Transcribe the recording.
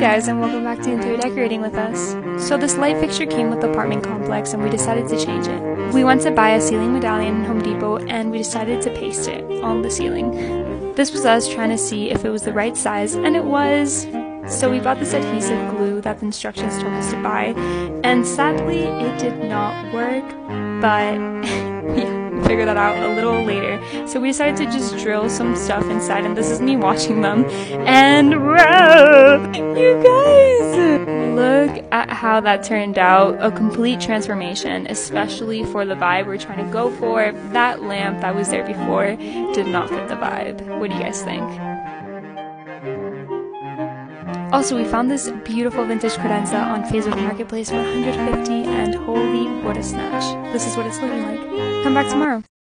Guys and welcome back to interior decorating with us. So this light fixture came with the apartment complex and we decided to change it. We went to buy a ceiling medallion in Home Depot and we decided to paste it on the ceiling. This was us trying to see if it was the right size and it was. So we bought this adhesive glue that the instructions told us to buy and sadly it did not work but yeah figure that out a little later. So we decided to just drill some stuff inside, and this is me watching them. And whoa, you guys, look at how that turned out. A complete transformation, especially for the vibe we're trying to go for. That lamp that was there before did not fit the vibe. What do you guys think? Also, we found this beautiful vintage credenza on Facebook Marketplace for 150 and holy. This is what it's looking like. Come back tomorrow.